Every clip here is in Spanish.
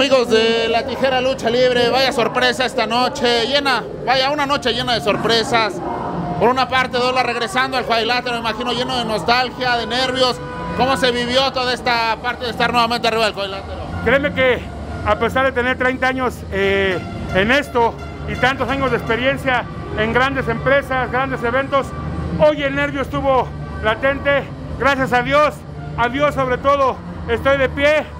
Amigos de la tijera lucha libre, vaya sorpresa esta noche, llena, vaya una noche llena de sorpresas. Por una parte, Dólar regresando al cuadrilátero, me imagino lleno de nostalgia, de nervios. ¿Cómo se vivió toda esta parte de estar nuevamente arriba del cuadrilátero? Créeme que a pesar de tener 30 años eh, en esto y tantos años de experiencia en grandes empresas, grandes eventos, hoy el nervio estuvo latente. Gracias a Dios, a Dios sobre todo, estoy de pie.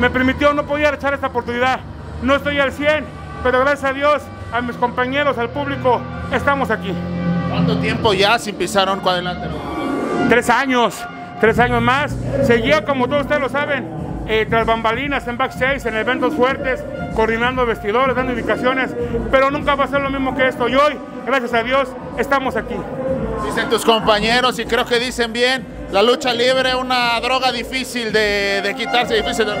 Me permitió, no podía echar esta oportunidad. No estoy al 100, pero gracias a Dios, a mis compañeros, al público, estamos aquí. ¿Cuánto tiempo ya sin pisar un cuadrilátero? Tres años, tres años más. Seguía, como todos ustedes lo saben, eh, tras bambalinas en backstage, en eventos fuertes, coordinando vestidores, dando indicaciones, pero nunca va a ser lo mismo que esto. Y hoy, gracias a Dios, estamos aquí. Dicen tus compañeros, y creo que dicen bien, la lucha libre una droga difícil de, quitarse, difícil de.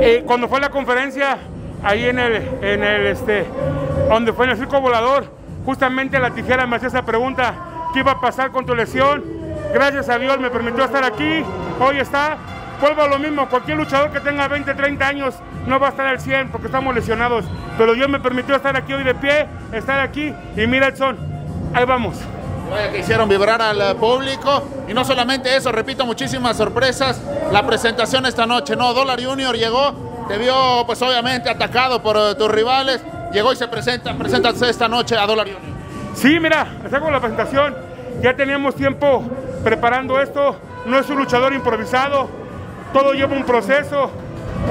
Eh, cuando fue la conferencia, ahí en el, en el, este, donde fue en el circo volador, justamente la tijera me hacía esa pregunta, ¿qué iba a pasar con tu lesión? Gracias a Dios me permitió estar aquí, hoy está, vuelvo a lo mismo, cualquier luchador que tenga 20, 30 años no va a estar al 100 porque estamos lesionados, pero Dios me permitió estar aquí hoy de pie, estar aquí y mira el son, ahí vamos. Que hicieron vibrar al público y no solamente eso, repito, muchísimas sorpresas, la presentación esta noche, ¿no? Dollar Junior llegó, te vio pues obviamente atacado por eh, tus rivales, llegó y se presenta, preséntate esta noche a Dollar Junior. Sí, mira, les hago la presentación. Ya teníamos tiempo preparando esto. No es un luchador improvisado. Todo lleva un proceso.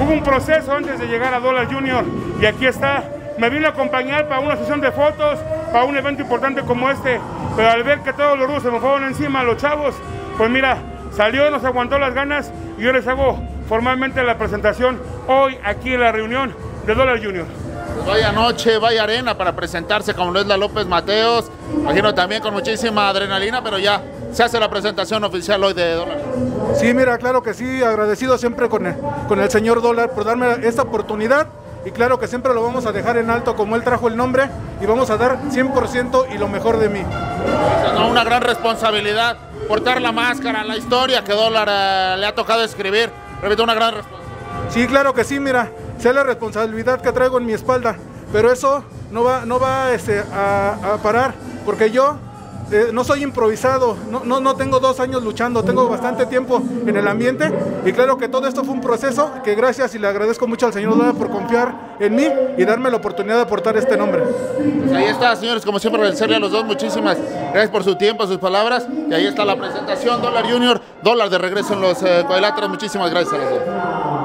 Hubo un proceso antes de llegar a Dollar Junior. Y aquí está. Me vino a acompañar para una sesión de fotos, para un evento importante como este. Pero al ver que todos los rusos se me fueron encima, los chavos, pues mira, salió, nos aguantó las ganas y yo les hago formalmente la presentación hoy aquí en la reunión de Dollar Junior. Pues vaya noche, vaya arena para presentarse como lo es la López Mateos. Imagino también con muchísima adrenalina, pero ya se hace la presentación oficial hoy de Dólar. Sí, mira, claro que sí, agradecido siempre con el, con el señor Dólar por darme esta oportunidad y claro que siempre lo vamos a dejar en alto como él trajo el nombre y vamos a dar 100% y lo mejor de mí. Una gran responsabilidad, portar la máscara, la historia que Dólar eh, le ha tocado escribir, repito, una gran responsabilidad. Sí, claro que sí, mira, sé la responsabilidad que traigo en mi espalda, pero eso no va, no va este, a, a parar, porque yo eh, no soy improvisado, no, no, no, tengo dos años luchando, tengo bastante tiempo en el ambiente y claro que todo esto fue un proceso que gracias y le agradezco mucho al señor Dora por confiar en mí y darme la oportunidad de aportar este nombre. Pues ahí está, señores, como siempre agradecerle a los dos, muchísimas gracias por su tiempo, sus palabras y ahí está la presentación, Dólar Junior, dólar de regreso en los eh, muchísimas gracias a los dos.